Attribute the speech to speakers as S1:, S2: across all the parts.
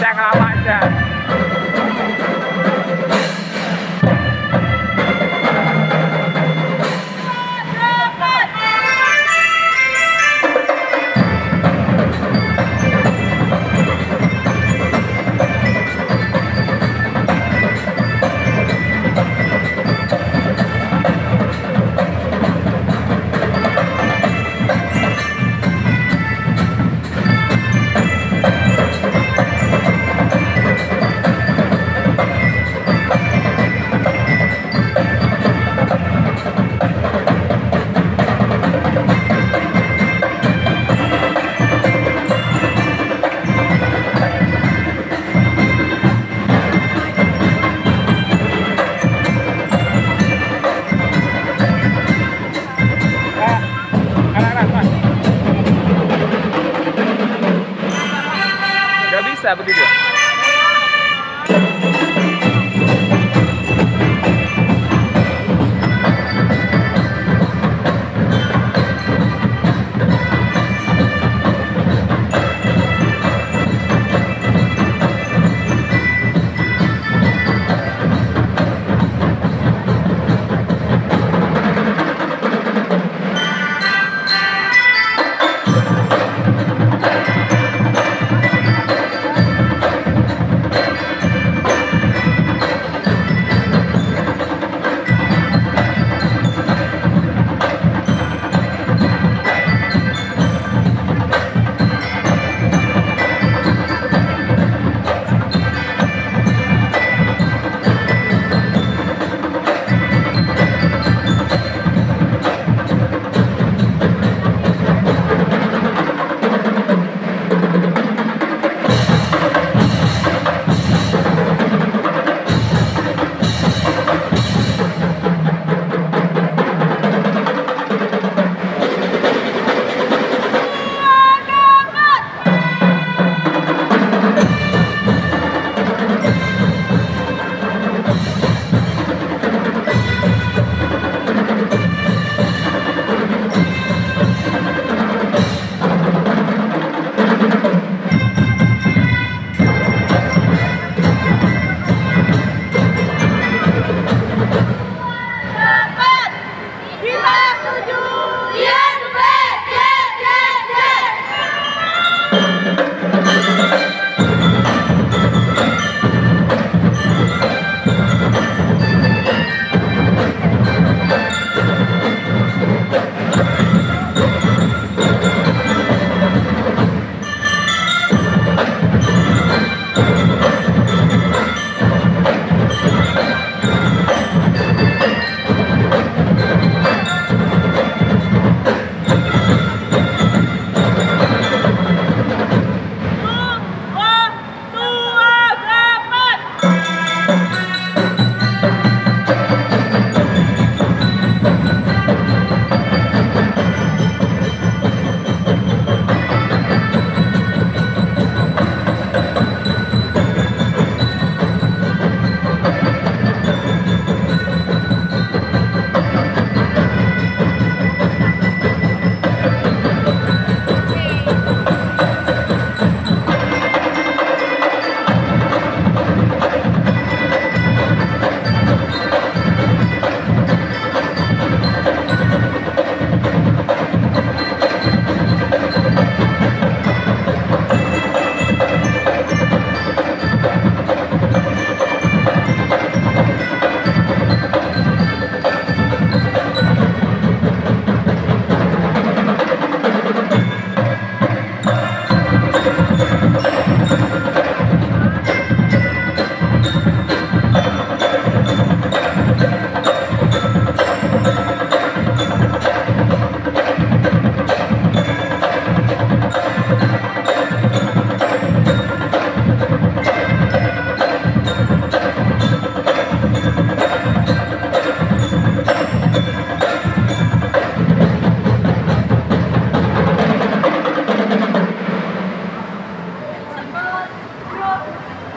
S1: sang lá bát Sabe, Lilian?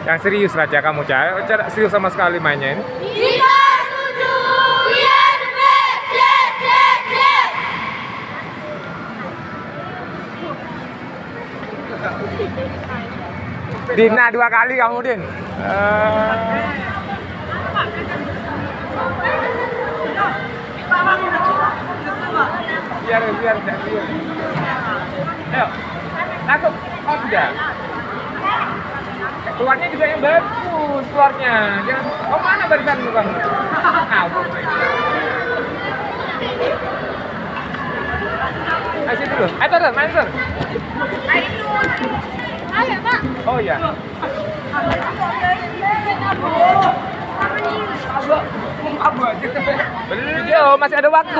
S2: Yang serius Raja kamu, Ca. Ca, serius sama sekali mainnya ini.
S1: Kita setuju! Iya, the best! Yes, yes, yes!
S2: Dina dua kali kamu, Din. Eh, biar biar biar. Ayo. Oh sudah. Keluarnya juga yang bagus, keluarnya. Jangan, oh mana barisan kamu? Ngawur. Ayo situ dulu. Ayo turun, main turun.
S1: Ayo, Pak!
S2: Oh iya. Belum, masih ada waktu.